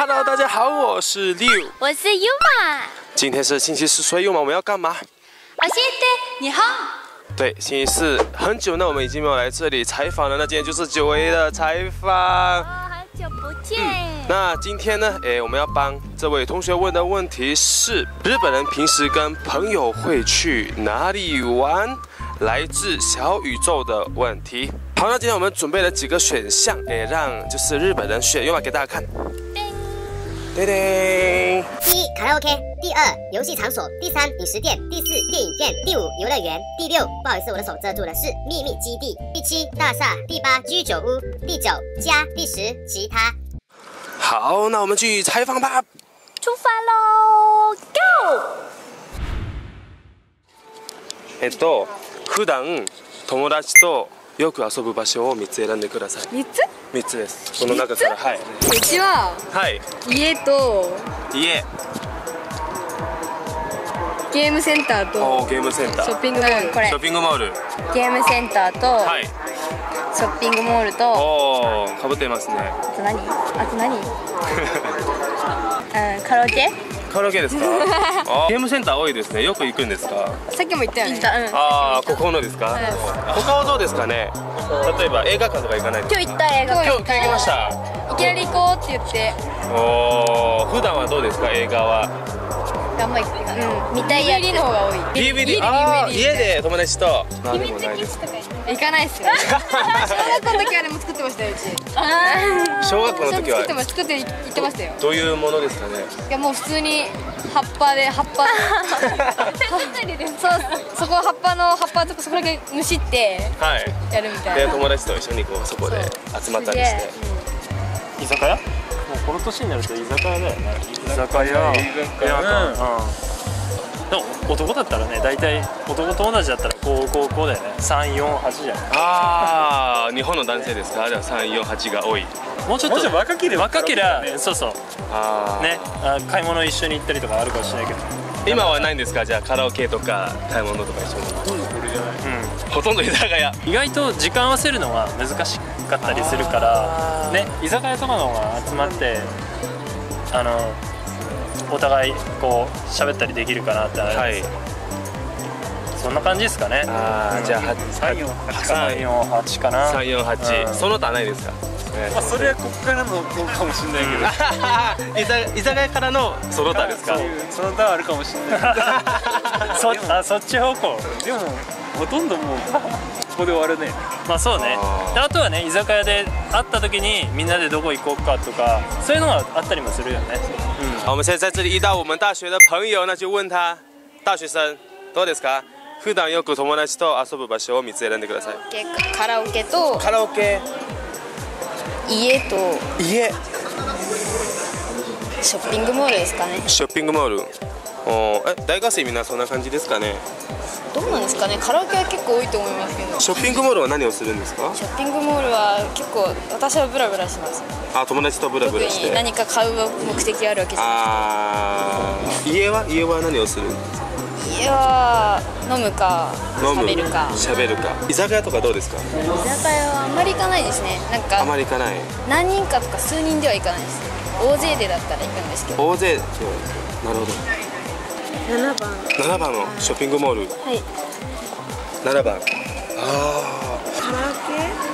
Hello，大家好，我是六。我是 Yuma，今天是星期四，所以我们要干嘛？教えて日本。对，星期四很久呢，我们已经没有来这里采访了。那今天就是久违的采访。啊，很久不见。那今天呢，诶，我们要帮这位同学问的问题是：日本人平时跟朋友会去哪里玩？来自小宇宙的问题。好，那今天我们准备了几个选项，诶，让就是日本人选，用来给大家看。叮叮。第一，卡拉 OK；第二，游戏场所；第三，饮食店；第四，电影院；第五，游乐园；第六，不好意思，我的手遮住了，是秘密基地；第七，大厦；第八，居酒屋；第九，家；第十，其他。好，那我们去采访吧。出发喽，Go！えっと普段友達とよく遊ぶ場所を3つ選んでください。三つ 3つです。この中からはいうちははい。家と家、ゲームセンターとおゲームセンター、ショッピングモール、これショッピングモール。ゲームセンターとはい。ショッピングモールとあおお、かぶってますね。と何？あと何？うんカラオケ？カラオケですか？あゲームセンター多いですね。よく行くんですか？さっきも言ったよね行ったうん。ああ、ここのですか？他はどうですかね？例えば映画館とか行かないですか？今日行った映画今日今日行きました。いきなり行こうって言っておお、普段はどうですか？映画は？あんま行ってない。うん。見たいやつ DVD の方が多い DVD DVD 家で友達と。まあでもないです。行かないっすよ 小学校の時はでも作ってましたようちあ小学校の時は作ってま作って行ってましたよどういうものですかね？いやもう普通に葉っぱで葉っぱそうそこ葉っぱの葉っぱとかそこだけむしってはい。やるみたいなで友達と一緒にこうそこで集まったりして。居酒屋？もうこの年になると居酒屋だよね居酒屋。居酒屋うんでも男だったらね大体男と同じだったら高高校だよね348じゃんああ、日本の男性ですか？じゃあ三四八が多い。もうちょっと若ければ若けりゃそうそうああ。ねあ買い物一緒に行ったりとかあるかもしれないけど今はないんですか？じゃあカラオケとか買い物とか一緒に。うほとんど居酒屋。ん意外と時間合わせるのが難しかったりするからね居酒屋とかの方が集まってあのお互いこう喋ったりできるかなってあるんはですい。そんな感じですかね。ああ、じゃあ348かな。三四八。う。ん。その他ないですか？まあそれはここからのこうかもしれないけど、居酒居酒屋からのその他ですか？その他はあるかもしれない。そあそっち方向。でもほとんどもうここで終わるね。まあそうね。あー。であとはね居酒屋で会った時にみんなでどこ行こうかとかそういうのがあったりもするよね。好，我们现在在这里遇到我们大学的朋友，那就问他，大学生どうですか？普段よく友達と遊ぶ場所を三つ選んでください。カラオケとカラオケ、家と家、ショッピングモールですかね。ショッピングモール。おーえ大学生みんなそんな感じですかね？どうなんですかねカラオケは結構多いと思いますけどショッピングモールは何をするんですか？ショッピングモールは結構私はブラブラしますあ、友達とブラ特ブラして。に何か買う目的があるわけじゃあー家は？家は何をする？ない家は飲むか飲む？食べるか喋るか。居酒屋とかどうですか？居酒屋はあんまり行かないですねなんあかまり行かない。何人かとか数人では行かないです大勢でだったら行くんですけど大勢。なるほど。7番7番のショッピングモール。はい7番。あ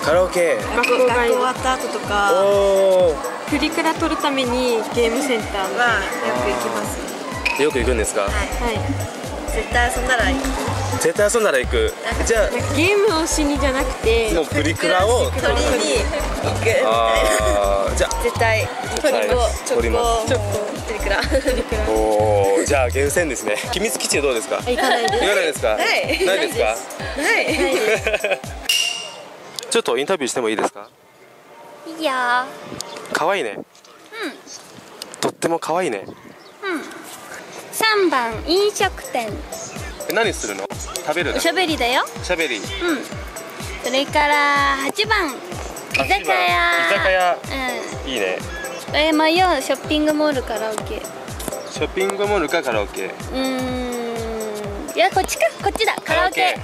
カラオケ？あ。カラオケ。学校が終わった後とかおお。プリクラ撮るためにゲームセンターみたいなよく行きますよく行くんですか？はい絶対遊んだらいい。絶対遊んだら行く。じゃゲームをしにじゃなくてあもうプリクラを。取りに行くみたいな。ああ。じゃあ。絶対撮ります撮りますプリクラ。おお。じゃあ厳選ですね。秘密基地はどうですか？行かないです行かないですか？いないですか？はい。ちょっとインタビューしてもいいですか？いいよ。可愛いね。とっても可愛いね。三番飲食店。え何するの？食べるの？おし？ゃべりだよ。しゃべり。それから八番居酒屋。居酒屋。うん。いいね。これ迷うショッピングモールカラオケ。ショッピングモールかカラオケ？うーん。いやこっちかこっちだカラオケ。うん。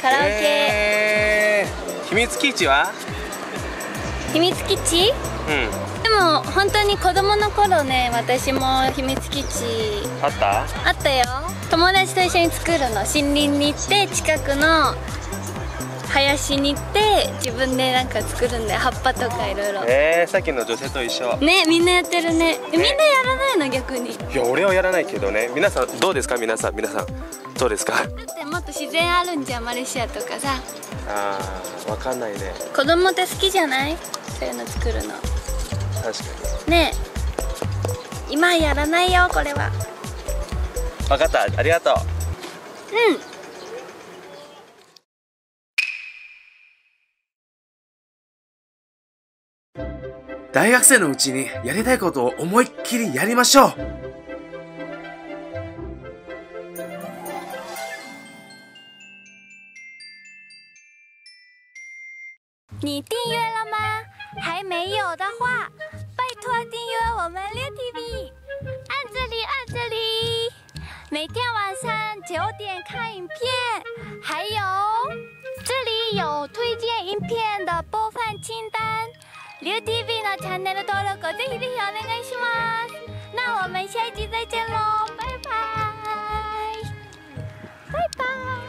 カラオケ。えー秘密基地は？秘密基地？うんでも本当に子供の頃ね私も秘密基地あった？あったよ。友達と一緒に作るの。森林に行って近くの林に行って自分でなんか作るんだよ。葉っぱとかいろいろ。えー、さっきの女性と一緒。ねみんなやってるね。えみんなやらないの？逆に。だいや俺はやらないけどね。皆さんどうですか？皆さん。皆さん。どうですか？ってもっと自然あるんじゃん。マレーシアとかさ。あーわかんないね。子供って好きじゃない？そういうの作るの確かねえ。今やらないよこれは。にわかった。ありがとう。うん。大学生のうちにやりたいことを思いっきりやりましょう。你订阅了吗？还没有的话，拜订阅我们猎 TV，按这里，按这里。每天晚上九点看影片，还有这里有推荐影片的播放清单。猎 TV 呢，チャンネル登録ぜひぜひお願いします。那我们下一集再见喽，拜拜，拜拜。